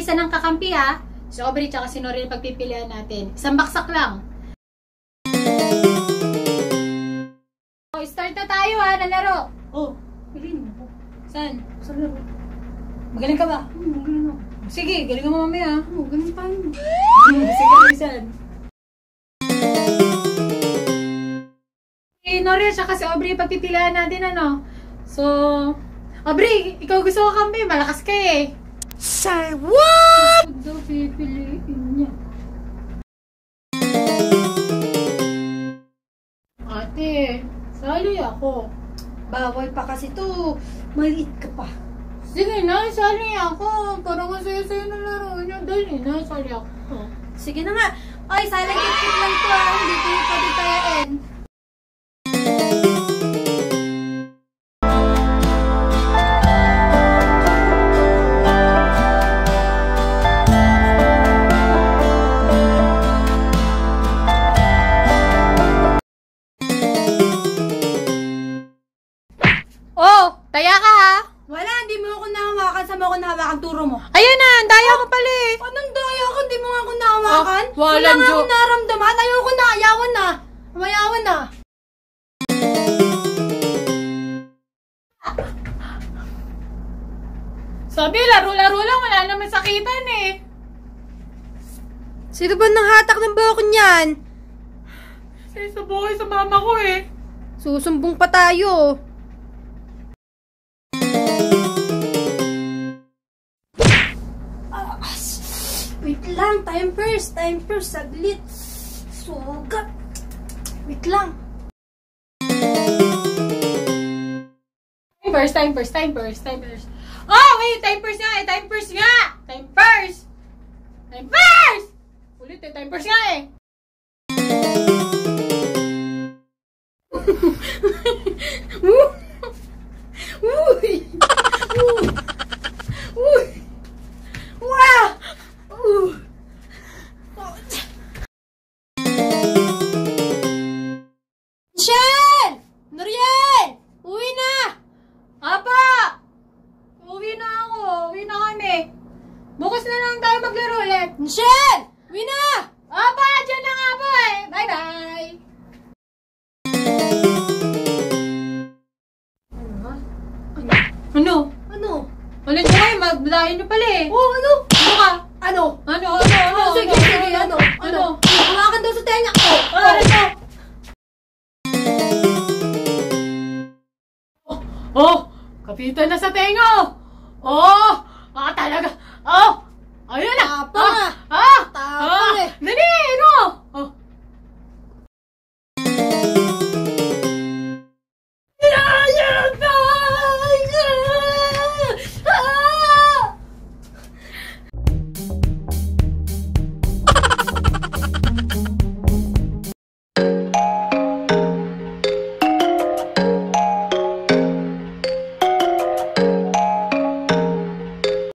isa ng kakampi ha. Si Aubrey tsaka si Noreen pagpipilian natin. Isang baksak lang. Oh, start na tayo ha, na laro. Oh, piliin mo. Saan? Sa laro. Magaling ka ba? Hmm, magaling ako. Sige, galing ka mo mamaya. Oh, ganun tayo. Sige, Rizal. Si Noria tsaka si Aubrey pagpipilian natin ano. So, Aubrey, ikaw gusto ko kampi, malakas ka eh. Say what? Ako daw pipiliin niya. Ate, sali ako. Bawal pa kasi to. Maliit ka pa. Sige na, sali ako. Para masaya-saya na laro niyo. Dali na, sali ako. Sige na nga. Ay, silent kit lang to ah. Hindi ko yung patitayain. Oh, taya ka ha. Wala, hindi mo ako nahawakan. Sama ako nahawakan turo mo. Ayan na, daya mo pala eh. Anong daya ka? Hindi mo ako nahawakan. Ah, Wala nga jo- akong naramdaman. Ayoko na. Ayawan na. Mayawan na. Sabi, laro-laro lang. Wala naman sakitan eh. Sino ba nang hatak ng buhok niyan? Sa sa buhay sa mama ko eh. Susumbong pa tayo. Wait lang, time first, time first, saglit. Sugat. Wait lang. Time first, time first, time first, time first. Oh, wait, time first nga eh. Time first nga. Time first. Time first! Ulit eh, time first nga eh. Woo! Uy! Uy! Uy! Michelle! Noriel! Uwi na! Apa! Uwi na ako. Uwi na kami. Bukas na lang tayo maglaro ulit. Michelle! Uwi na! Apa! Diyan na nga po eh. Bye-bye! Ano? Ano? Ulit nyo kayo, maglahin nyo pala eh. Oh, ano? Ano ka? Ano? Ano? Ano? Ano? Oh! Kapitan na sa tenga! Oh! Ah, talaga! Oh!